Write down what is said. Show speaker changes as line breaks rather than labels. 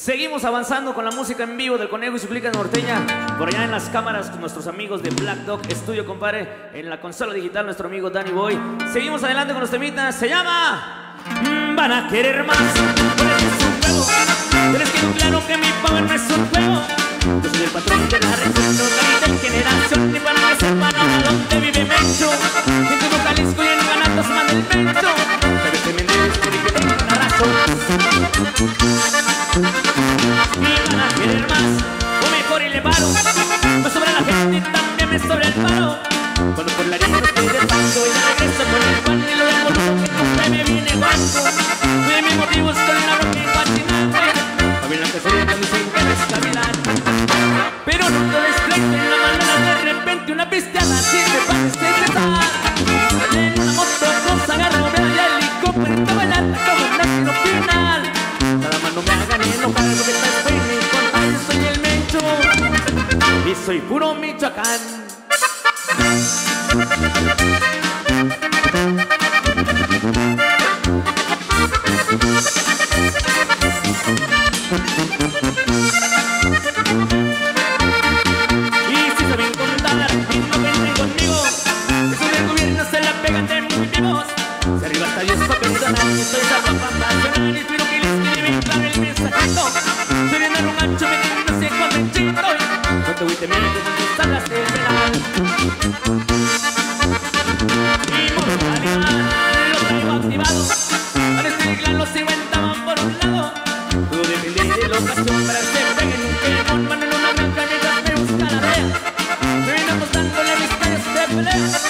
Seguimos avanzando con la música en vivo del Conejo y Suplica Norteña. Por allá en las cámaras con nuestros amigos de Black Dog Studio, compadre. En la consola digital, nuestro amigo Danny Boy. Seguimos adelante con los temitas. Se llama mm, Van a querer más. es un juego. Tienes que claro que mi power no es un juego. Yo soy el patrón de la local de generación. Ni para que sepan a dónde vive Mencho. En todo Jalisco y en Guanatos manda el Mencho. Pero este Méndez, que tengo una razón. Y van a querer más, o mejor elevado. Me sobra la gente, también me sobra el paro. Cuando por la arena estoy de paso y de regreso con el pan y lo del bolso que no me viene guapo. Fui de mis motivos con la roca en guachinante. A mí la que sería que me interesa caminar. Pero no te despleito en la manera de repente una pisteada así lo que está en mi contra. Yo soy el Mencho y soy puro Michoacán. Y si saben contar no venden conmigo, eso del gobierno se la pegan de muy vivos. Si arriba está Dios pa' perdonar, y soy zapapa pasional No te voy a temer que tú salgas del penal. Y mortalidad, lo traigo activado. Para este los 50 van por un lado. Todo depende de la ocasión para que peguen un quemón. Mano en una blanca mientras me busca la vea. Me viene apostándole mis calles de pelea.